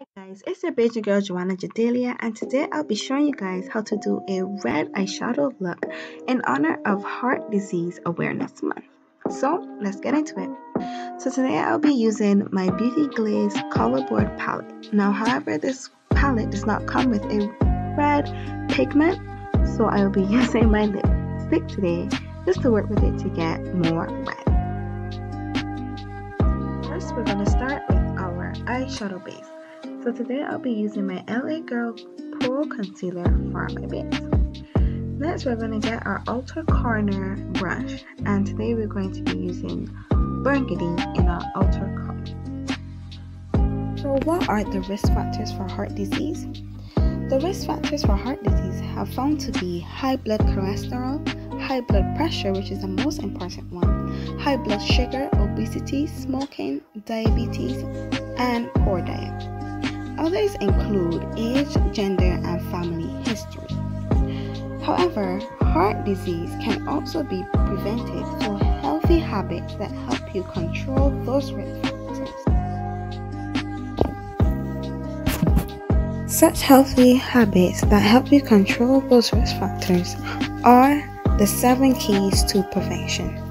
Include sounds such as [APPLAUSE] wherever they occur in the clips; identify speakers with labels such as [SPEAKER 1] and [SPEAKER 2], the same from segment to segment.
[SPEAKER 1] Hi guys, it's your baby girl Joanna Jadelia and today I'll be showing you guys how to do a red eyeshadow look in honor of Heart Disease Awareness Month. So let's get into it. So today I'll be using my Beauty Glaze Colorboard palette. Now however this palette does not come with a red pigment so I will be [LAUGHS] using my lipstick today just to work with it to get more red. First we're going to start with our eyeshadow base. So today I'll be using my LA Girl Pro Concealer for my base. Next we're going to get our outer corner brush and today we're going to be using burgundy in our outer corner. So what are the risk factors for heart disease? The risk factors for heart disease have found to be high blood cholesterol, high blood pressure, which is the most important one, high blood sugar, obesity, smoking, diabetes, and poor diet. Others include age, gender, and family history. However, heart disease can also be prevented through healthy habits that help you control those risk factors. Such healthy habits that help you control those risk factors are the seven keys to prevention.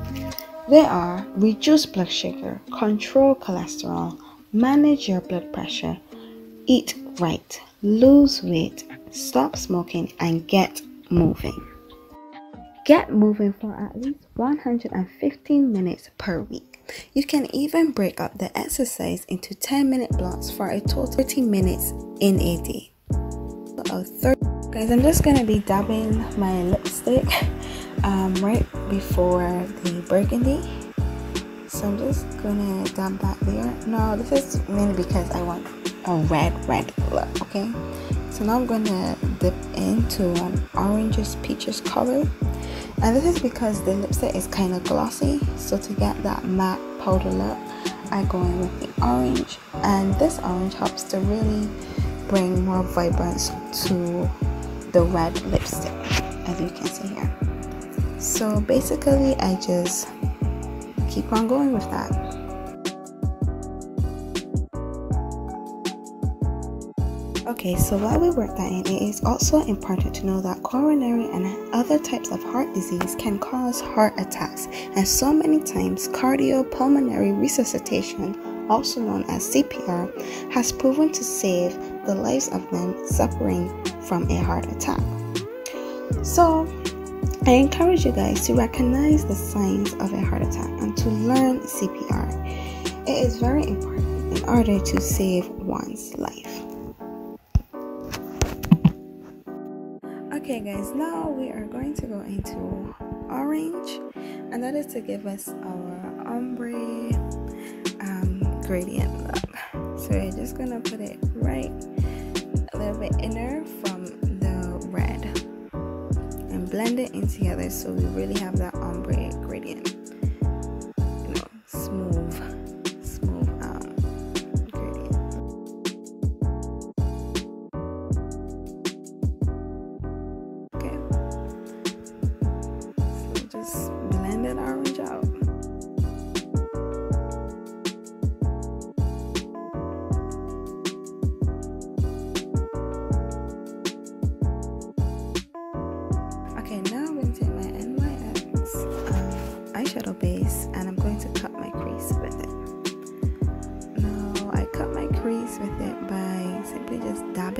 [SPEAKER 1] They are reduce blood sugar, control cholesterol, manage your blood pressure, eat right, lose weight, stop smoking, and get moving. Get moving for at least 115 minutes per week. You can even break up the exercise into 10 minute blocks for a total 30 minutes in a day. So, guys, I'm just gonna be dabbing my lipstick um, right before the burgundy. So I'm just gonna dab that there. No, this is mainly because I want a red red look okay? So now i'm gonna dip into an oranges peaches color. And this is because the lipstick is kind of glossy so to get that matte powder look i go in with the orange. And this orange helps to really bring more vibrance to the red lipstick as you can see here. So basically i just keep on going with that Okay, so while we work that in, it is also important to know that coronary and other types of heart disease can cause heart attacks, and so many times cardiopulmonary resuscitation, also known as CPR, has proven to save the lives of them suffering from a heart attack. So, I encourage you guys to recognize the signs of a heart attack and to learn CPR. It is very important in order to save one's life. Okay guys, now we are going to go into orange and that is to give us our ombre um, gradient look. So we're just gonna put it right a little bit inner from the red and blend it in together so we really have that ombre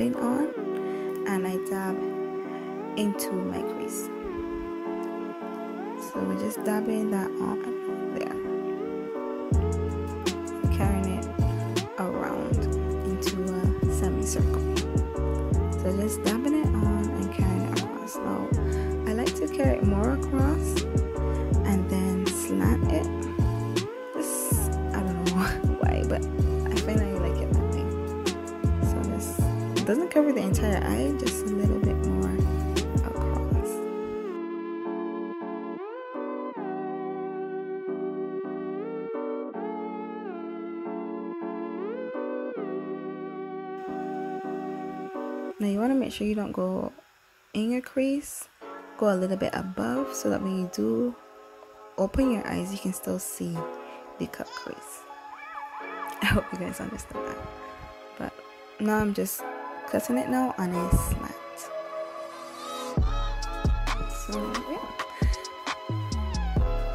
[SPEAKER 1] on and I dab into my crease. So we're just dabbing that on there. Carrying it around into a semicircle. So just dabbing it on and carrying it across. Now I like to carry it more across and then slant it. Just, I don't know [LAUGHS] why, but I find I like it doesn't cover the entire eye, just a little bit more across. Now you want to make sure you don't go in your crease, go a little bit above so that when you do open your eyes, you can still see the cut crease. [LAUGHS] I hope you guys understand that. But now I'm just cutting it now on a slant. So yeah.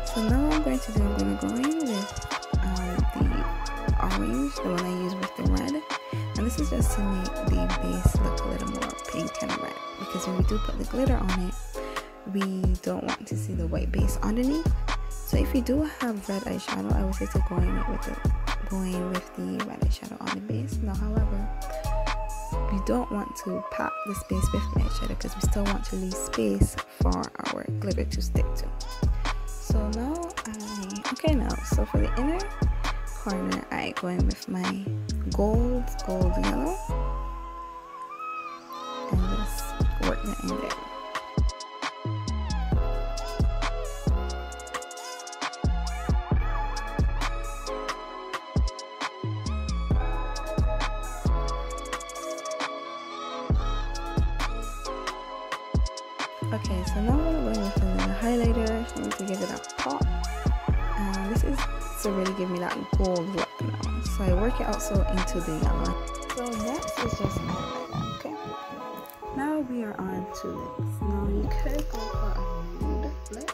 [SPEAKER 1] So now I'm going to do, I'm going to go in with um, the orange, the one I use with the red. And this is just to make the base look a little more pink and red. Because when we do put the glitter on it, we don't want to see the white base underneath. So if you do have red eyeshadow, I would say to go in with the going with the red eyeshadow on the base. Now, however, we don't want to pack the space with the eyeshadow because we still want to leave space for our glitter to stick to. So now I, okay now, so for the inner corner, I go in with my gold, gold yellow and just work that in there. Okay, so now I'm going to a highlighter to give it a pop. And this is to really give me that gold look now. So I work it also into the yellow. So next is just highlighter, okay? Now we are on to lips. Now you could go for a nude lip,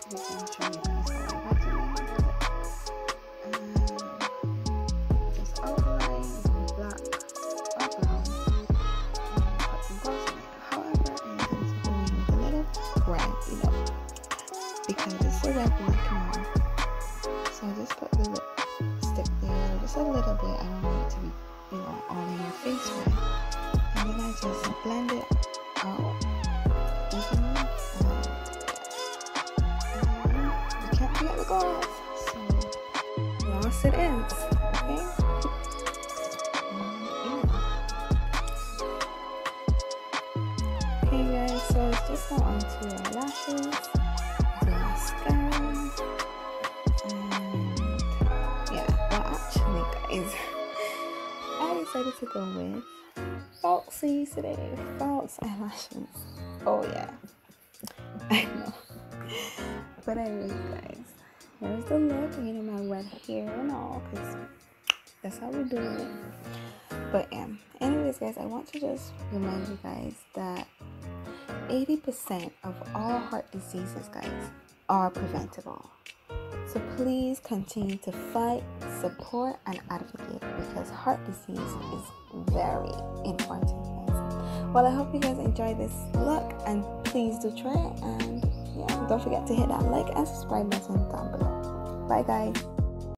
[SPEAKER 1] just a little bit. I don't want it to be, you know, all in your face red. And then I just blend it out evenly. And, and you can't forget the. So gloss it is, okay? And, yeah. Okay guys, so it's just now onto our lashes, guys, I decided to go with falsies today, false eyelashes. Oh yeah, [LAUGHS] I know. But anyways guys, here's the look, you my wet hair and all, cause that's how we do it. But yeah, anyways guys, I want to just remind you guys that 80% of all heart diseases, guys, are preventable. So please continue to fight, support, and advocate because heart disease is very important. Well, I hope you guys enjoy this look and please do try it. And yeah, don't forget to hit that like and subscribe button down below. Bye, guys.